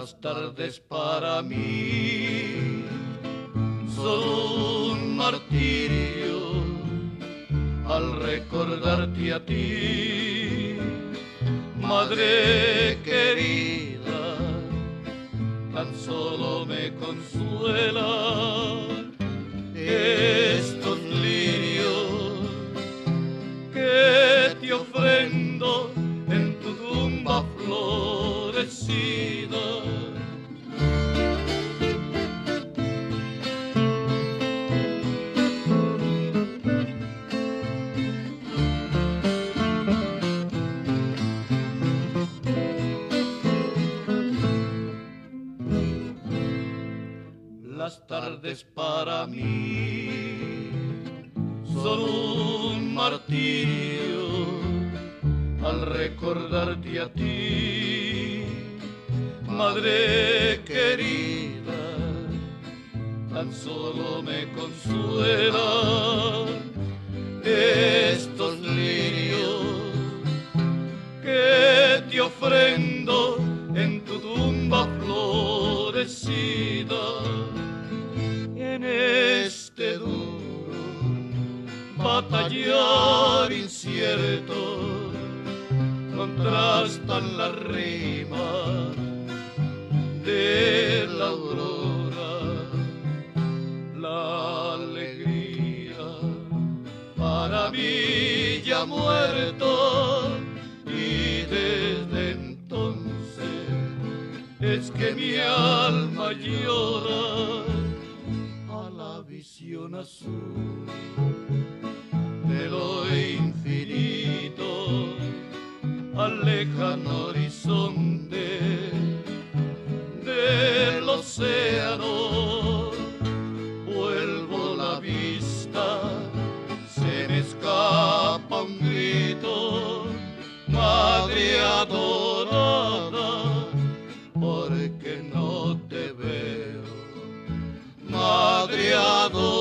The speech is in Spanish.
Las tardes para mí son un martirio al recordarte a ti, madre querida, tan solo me consuela estos lirios que te ofrendo en tu tumba florecida. Las tardes para mí. Son un martirio al recordarte a ti, madre querida, tan solo me consuela estos lirios que te ofrendo en tu tumba florecida batallar incierto contrastan las rimas de la aurora la alegría para mí ya muerto. Y desde entonces es que mi alma llora a la visión azul de lo infinito, al lejano horizonte del océano. Vuelvo la vista, se me escapa un grito, madre adorada, porque no te veo madre adorada.